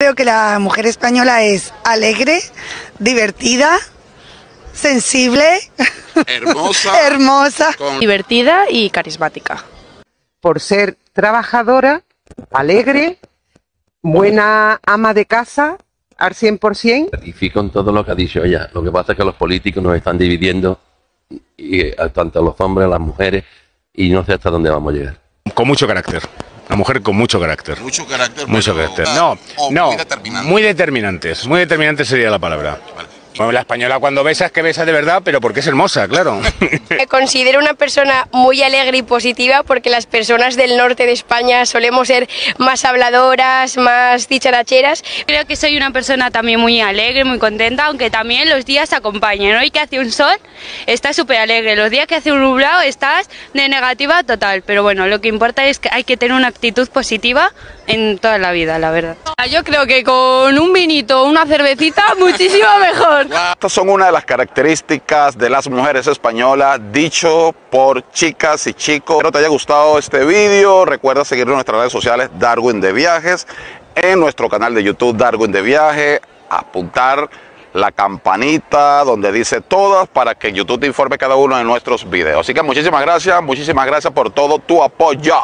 Creo que la mujer española es alegre, divertida, sensible, Hermosa. hermosa. con- Divertida y carismática. por ser trabajadora, alegre, buena ama de casa al 100%. ratifico en todo lo que ha dicho ella. Lo que pasa es que los políticos nos están dividiendo, y, eh, tanto los hombres, las mujeres, y no sé hasta dónde vamos a llegar. Con mucho carácter. Una mujer con mucho carácter. Mucho carácter. Mucho carácter. No, no. Muy determinante. Muy determinantes. Muy determinante sería la palabra. Bueno, la española cuando besa es que besa de verdad, pero porque es hermosa, claro. Me considero una persona muy alegre y positiva porque las personas del norte de España solemos ser más habladoras, más dicharacheras. Creo que soy una persona también muy alegre, muy contenta, aunque también los días acompañan. Hoy que hace un sol, estás súper alegre. Los días que hace un nublado, estás de negativa total. Pero bueno, lo que importa es que hay que tener una actitud positiva en toda la vida, la verdad. Yo creo que con un vinito o una cervecita, muchísimo mejor. Estas son una de las características de las mujeres españolas, dicho por chicas y chicos. Espero te haya gustado este vídeo. Recuerda seguirnos en nuestras redes sociales Darwin de Viajes, en nuestro canal de YouTube Darwin de Viaje, apuntar la campanita donde dice todas para que YouTube te informe cada uno de nuestros videos. Así que muchísimas gracias, muchísimas gracias por todo tu apoyo.